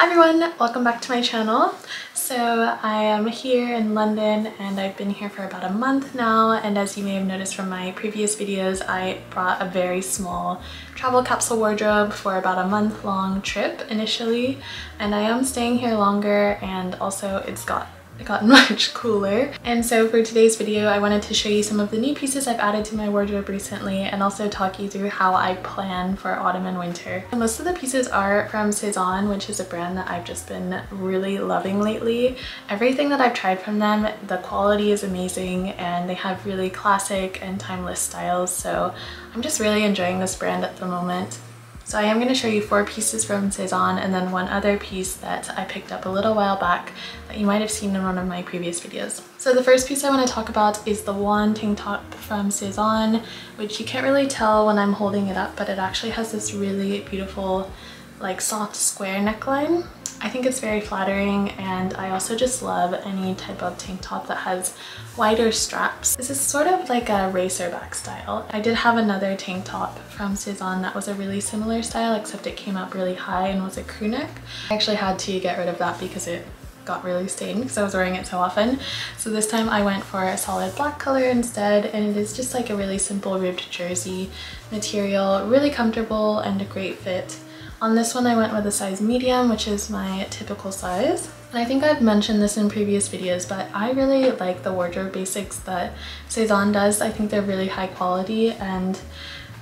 Hi everyone, welcome back to my channel. So I am here in London and I've been here for about a month now and as you may have noticed from my previous videos I brought a very small travel capsule wardrobe for about a month long trip initially and I am staying here longer and also it's got got much cooler. And so for today's video, I wanted to show you some of the new pieces I've added to my wardrobe recently and also talk you through how I plan for autumn and winter. And most of the pieces are from Sézane, which is a brand that I've just been really loving lately. Everything that I've tried from them, the quality is amazing and they have really classic and timeless styles. So I'm just really enjoying this brand at the moment. So I am going to show you four pieces from Sézane and then one other piece that I picked up a little while back that you might have seen in one of my previous videos. So the first piece I want to talk about is the Jaun tank top from Sézane, which you can't really tell when I'm holding it up, but it actually has this really beautiful like soft square neckline I think it's very flattering and I also just love any type of tank top that has wider straps. This is sort of like a racer back style. I did have another tank top from Sézane that was a really similar style except it came up really high and was a crew neck. I actually had to get rid of that because it got really stained because I was wearing it so often. So this time I went for a solid black color instead and it is just like a really simple ribbed jersey material, really comfortable and a great fit. On this one I went with a size medium, which is my typical size. And I think I've mentioned this in previous videos, but I really like the wardrobe basics that Sézane does. I think they're really high quality and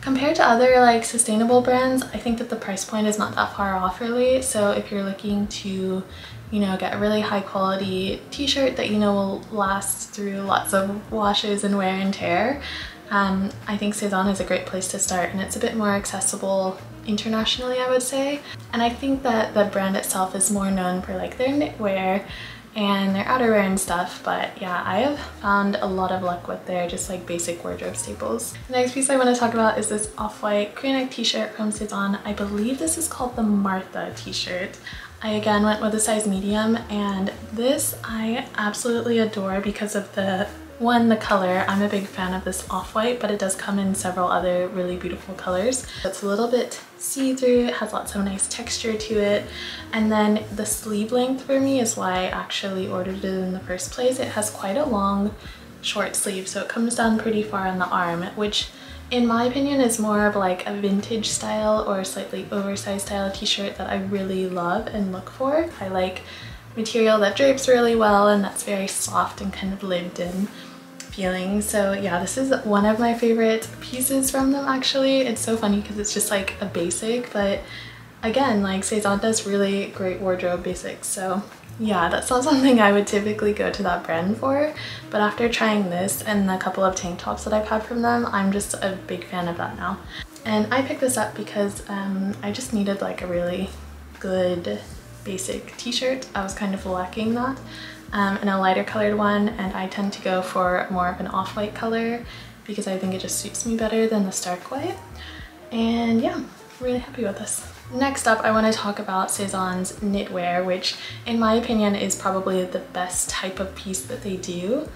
compared to other like sustainable brands, I think that the price point is not that far off really. So if you're looking to you know, get a really high quality t-shirt that you know will last through lots of washes and wear and tear, um, I think Sézane is a great place to start and it's a bit more accessible internationally I would say and I think that the brand itself is more known for like their knitwear and their outerwear and stuff but yeah I have found a lot of luck with their just like basic wardrobe staples. The next piece I want to talk about is this off-white crew t-shirt from Sézane. I believe this is called the Martha t-shirt. I again went with a size medium and this I absolutely adore because of the one, the color. I'm a big fan of this off-white, but it does come in several other really beautiful colors. It's a little bit see-through, it has lots of nice texture to it. And then the sleeve length for me is why I actually ordered it in the first place. It has quite a long short sleeve, so it comes down pretty far on the arm, which in my opinion is more of like a vintage style or slightly oversized style t-shirt that I really love and look for. I like material that drapes really well and that's very soft and kind of lived in feeling. So yeah, this is one of my favorite pieces from them actually. It's so funny because it's just like a basic, but again, like Sézane does really great wardrobe basics. So yeah, that's not something I would typically go to that brand for. But after trying this and a couple of tank tops that I've had from them, I'm just a big fan of that now. And I picked this up because um, I just needed like a really good basic t-shirt. I was kind of lacking that um, and a lighter colored one and I tend to go for more of an off-white color because I think it just suits me better than the stark white. And yeah, really happy with this. Next up, I want to talk about Sézane's knitwear, which in my opinion is probably the best type of piece that they do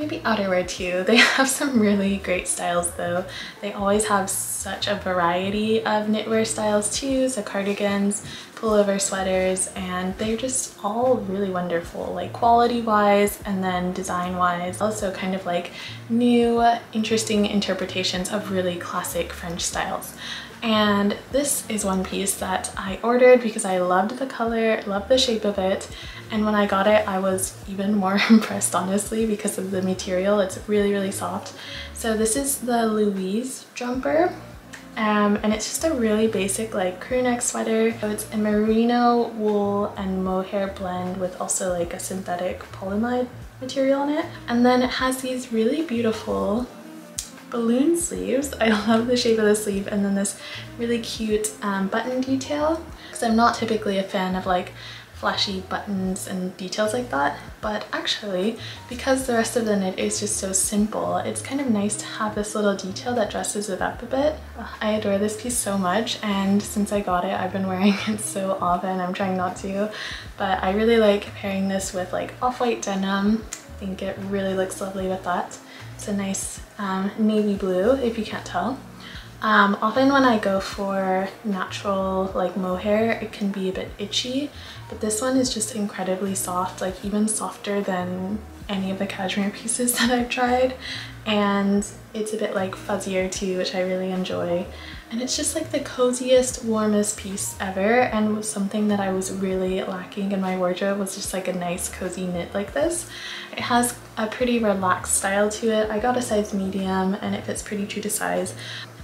maybe outerwear too. They have some really great styles though. They always have such a variety of knitwear styles too, so cardigans, pullover sweaters, and they're just all really wonderful, like quality wise and then design wise. Also kind of like new, interesting interpretations of really classic French styles. And this is one piece that I ordered because I loved the color, loved the shape of it, and when I got it, I was even more impressed, honestly, because of the material. It's really, really soft. So this is the Louise jumper. Um, and it's just a really basic like crew neck sweater. So it's a merino wool and mohair blend with also like a synthetic polyamide material in it. And then it has these really beautiful balloon sleeves. I love the shape of the sleeve and then this really cute um, button detail because I'm not typically a fan of like flashy buttons and details like that. But actually because the rest of the knit is just so simple it's kind of nice to have this little detail that dresses it up a bit. I adore this piece so much and since I got it I've been wearing it so often. I'm trying not to. But I really like pairing this with like off-white denim. I think it really looks lovely with that. It's a nice um, navy blue if you can't tell Um, often when I go for natural like mohair, it can be a bit itchy, but this one is just incredibly soft, like even softer than any of the cashmere pieces that I've tried. And it's a bit like fuzzier too, which I really enjoy. And it's just like the coziest, warmest piece ever and was something that I was really lacking in my wardrobe was just like a nice cozy knit like this. It has a pretty relaxed style to it. I got a size medium and it fits pretty true to size.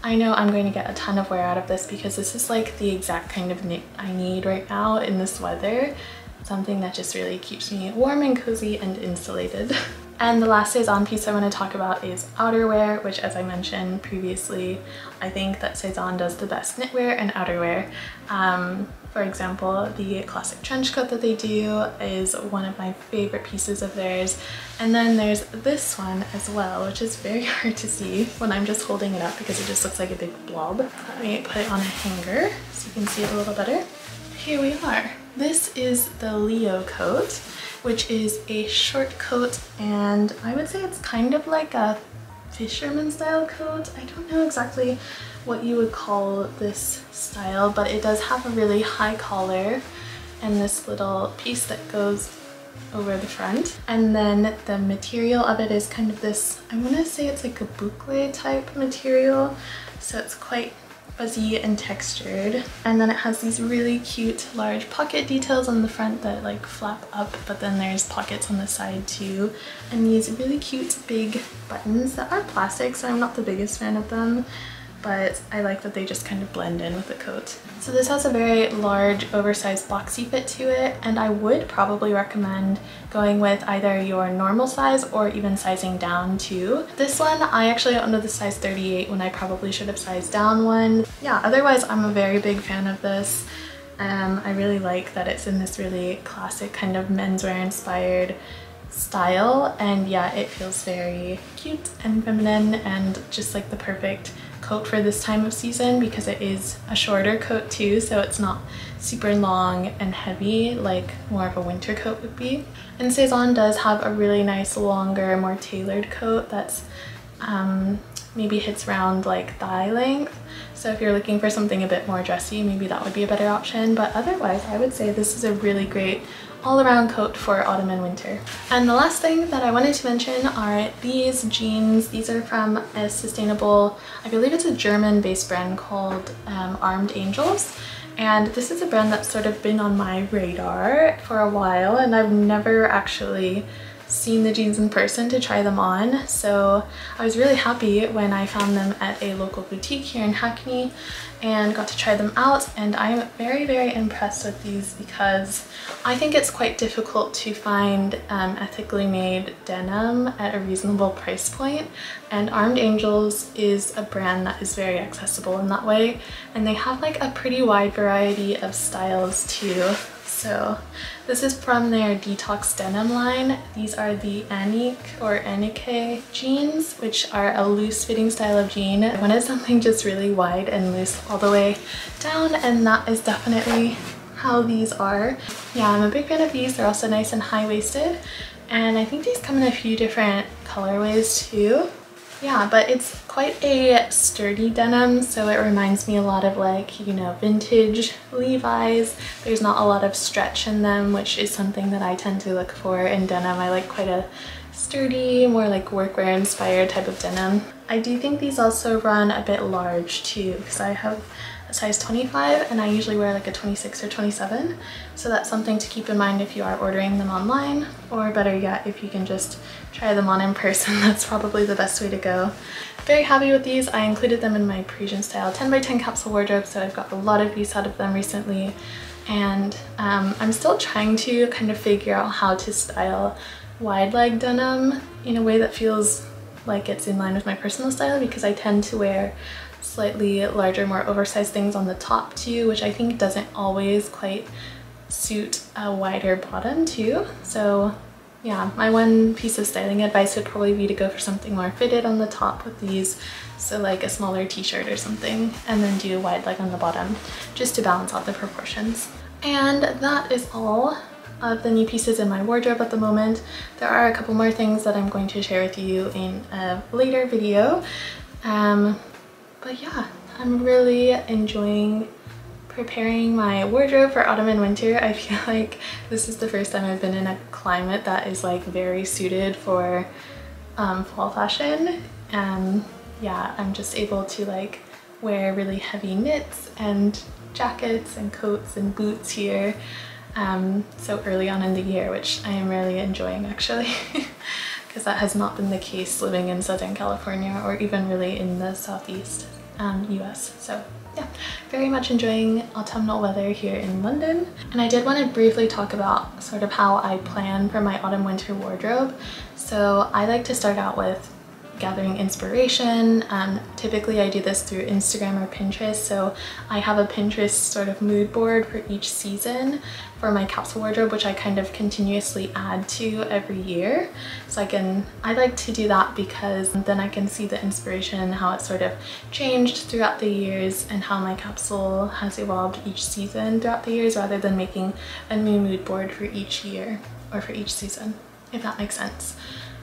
I know I'm going to get a ton of wear out of this because this is like the exact kind of knit I need right now in this weather. Something that just really keeps me warm and cozy and insulated. And the last Sézane piece I want to talk about is outerwear, which as I mentioned previously, I think that Sézane does the best knitwear and outerwear. Um, for example, the classic trench coat that they do is one of my favorite pieces of theirs. And then there's this one as well, which is very hard to see when I'm just holding it up because it just looks like a big blob. Let me put it on a hanger so you can see it a little better. Here we are. This is the Leo coat which is a short coat and I would say it's kind of like a fisherman style coat. I don't know exactly what you would call this style, but it does have a really high collar and this little piece that goes over the front. And then the material of it is kind of this, I want to say it's like a boucle type material. So it's quite fuzzy and textured. And then it has these really cute large pocket details on the front that like flap up, but then there's pockets on the side too. And these really cute big buttons that are plastic, so I'm not the biggest fan of them but I like that they just kind of blend in with the coat. So this has a very large oversized boxy fit to it and I would probably recommend going with either your normal size or even sizing down too. This one I actually under the size 38 when I probably should have sized down one. Yeah, otherwise I'm a very big fan of this. Um, I really like that it's in this really classic kind of menswear inspired style and yeah it feels very cute and feminine and just like the perfect coat for this time of season because it is a shorter coat too so it's not super long and heavy like more of a winter coat would be. And Sézane does have a really nice longer more tailored coat that's um, maybe hits around like thigh length so if you're looking for something a bit more dressy maybe that would be a better option but otherwise I would say this is a really great all-around coat for autumn and winter. And the last thing that I wanted to mention are these jeans. These are from a sustainable, I believe it's a German-based brand called um, Armed Angels. And this is a brand that's sort of been on my radar for a while and I've never actually seen the jeans in person to try them on. So I was really happy when I found them at a local boutique here in Hackney and got to try them out. And I'm very very impressed with these because I think it's quite difficult to find um, ethically made denim at a reasonable price point and Armed Angels is a brand that is very accessible in that way and they have like a pretty wide variety of styles too so this is from their Detox Denim line. These are the Anik or Anike jeans, which are a loose fitting style of jean. I wanted something just really wide and loose all the way down and that is definitely how these are. Yeah, I'm a big fan of these. They're also nice and high-waisted and I think these come in a few different colorways too. Yeah, but it's quite a sturdy denim, so it reminds me a lot of like, you know, vintage Levi's. There's not a lot of stretch in them, which is something that I tend to look for in denim. I like quite a sturdy, more like workwear inspired type of denim. I do think these also run a bit large too, because I have size 25 and I usually wear like a 26 or 27 so that's something to keep in mind if you are ordering them online or better yet if you can just try them on in person that's probably the best way to go. Very happy with these. I included them in my Parisian style 10 by 10 capsule wardrobe so I've got a lot of use out of them recently and um, I'm still trying to kind of figure out how to style wide leg denim in a way that feels like it's in line with my personal style because I tend to wear slightly larger, more oversized things on the top too, which I think doesn't always quite suit a wider bottom too. So yeah, my one piece of styling advice would probably be to go for something more fitted on the top with these. So like a smaller t-shirt or something, and then do a wide leg on the bottom, just to balance out the proportions. And that is all of the new pieces in my wardrobe at the moment. There are a couple more things that I'm going to share with you in a later video. Um, but yeah, I'm really enjoying preparing my wardrobe for autumn and winter. I feel like this is the first time I've been in a climate that is like very suited for um, fall fashion. And yeah I'm just able to like wear really heavy knits and jackets and coats and boots here um, so early on in the year which I am really enjoying actually. Because that has not been the case living in Southern California or even really in the southeast um, US so yeah, very much enjoying autumnal weather here in London. And I did want to briefly talk about sort of how I plan for my autumn winter wardrobe. So I like to start out with gathering inspiration. Um, typically I do this through Instagram or Pinterest. So I have a Pinterest sort of mood board for each season for my capsule wardrobe, which I kind of continuously add to every year. So I can, I like to do that because then I can see the inspiration and how it sort of changed throughout the years and how my capsule has evolved each season throughout the years rather than making a new mood board for each year or for each season, if that makes sense.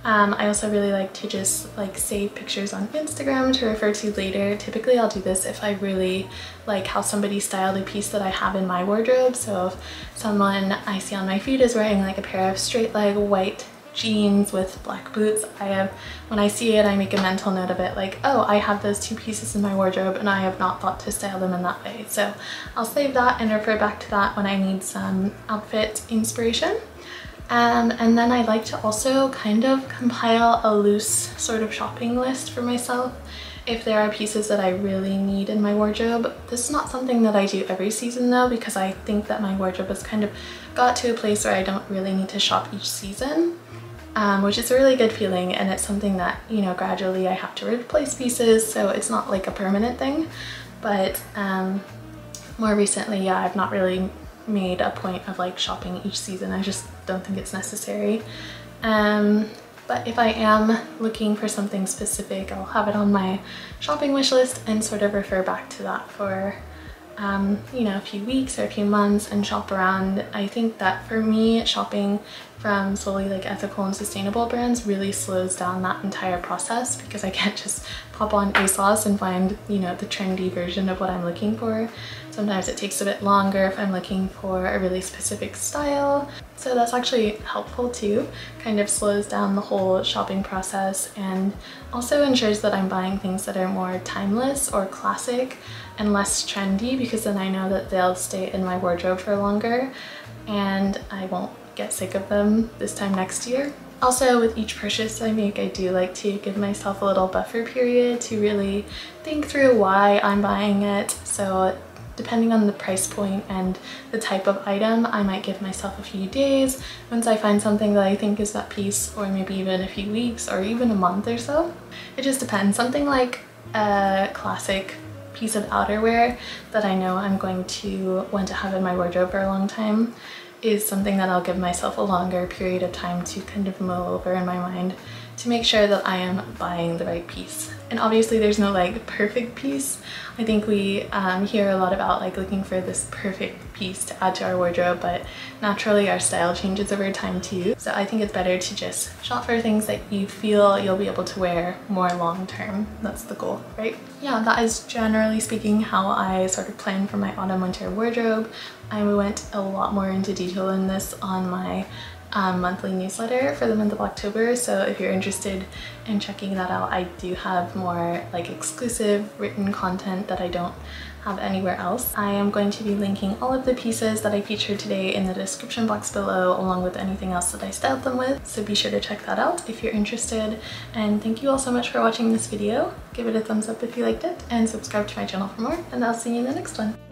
Um, I also really like to just like save pictures on Instagram to refer to later. Typically I'll do this if I really like how somebody styled a piece that I have in my wardrobe. So if someone I see on my feed is wearing like a pair of straight leg white jeans with black boots I have when I see it I make a mental note of it like oh I have those two pieces in my wardrobe and I have not thought to style them in that way so I'll save that and refer back to that when I need some outfit inspiration um, and then I like to also kind of compile a loose sort of shopping list for myself if there are pieces that I really need in my wardrobe. This is not something that I do every season though because I think that my wardrobe has kind of got to a place where I don't really need to shop each season. Um, which is a really good feeling and it's something that you know gradually I have to replace pieces so it's not like a permanent thing but um, more recently yeah I've not really made a point of like shopping each season. I just don't think it's necessary. Um, but if I am looking for something specific, I'll have it on my shopping wish list and sort of refer back to that for um, you know, a few weeks or a few months and shop around. I think that for me, shopping from solely like ethical and sustainable brands really slows down that entire process because I can't just pop on ASOS and find, you know, the trendy version of what I'm looking for. Sometimes it takes a bit longer if I'm looking for a really specific style. So that's actually helpful too, kind of slows down the whole shopping process and also ensures that I'm buying things that are more timeless or classic and less trendy because then I know that they'll stay in my wardrobe for longer and I won't get sick of them this time next year. Also with each purchase I make I do like to give myself a little buffer period to really think through why I'm buying it so depending on the price point and the type of item I might give myself a few days once I find something that I think is that piece or maybe even a few weeks or even a month or so. It just depends. Something like a classic piece of outerwear that I know I'm going to want to have in my wardrobe for a long time is something that I'll give myself a longer period of time to kind of mull over in my mind to make sure that I am buying the right piece. And obviously there's no like perfect piece. I think we um, hear a lot about like looking for this perfect piece to add to our wardrobe, but naturally our style changes over time too. So I think it's better to just shop for things that you feel you'll be able to wear more long term. That's the goal, right? Yeah, that is generally speaking how I sort of plan for my autumn winter wardrobe. I went a lot more into detail in this on my um, monthly newsletter for the month of October. So if you're interested in checking that out, I do have more like exclusive written content that I don't have anywhere else. I am going to be linking all of the pieces that I featured today in the description box below along with anything else that I styled them with. So be sure to check that out if you're interested. And thank you all so much for watching this video. Give it a thumbs up if you liked it and subscribe to my channel for more and I'll see you in the next one.